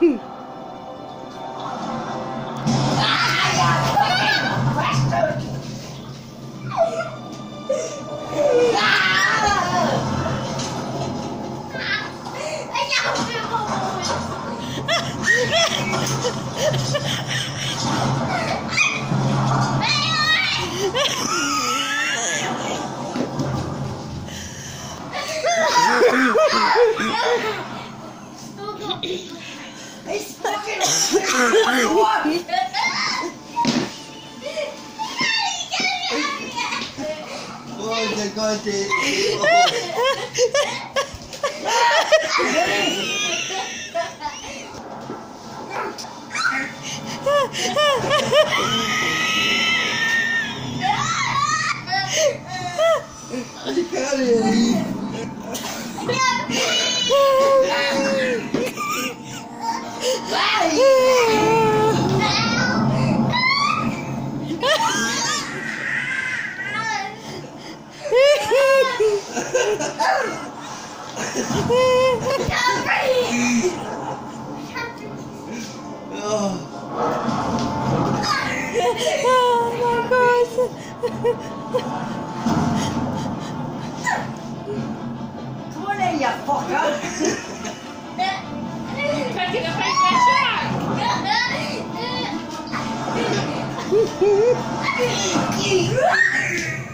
Tudo. It's fucking what? Cosa, cose. Cari aí. Come on in!